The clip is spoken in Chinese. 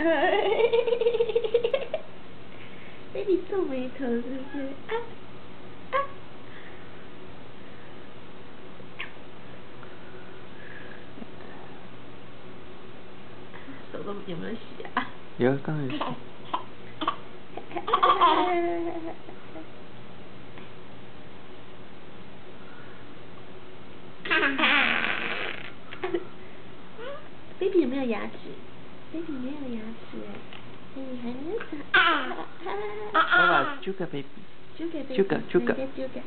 baby 皱眉头是不是？啊啊！手都有没有洗啊？有，刚才洗。baby 有没有牙齿？baby 没有 What about Chuka baby? Chuka baby. Chuka, Chuka.